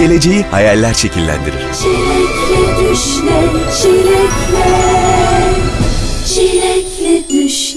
Geleceği hayaller şekillendirir. Çilekli düşle, çilekle, çilekli düşle.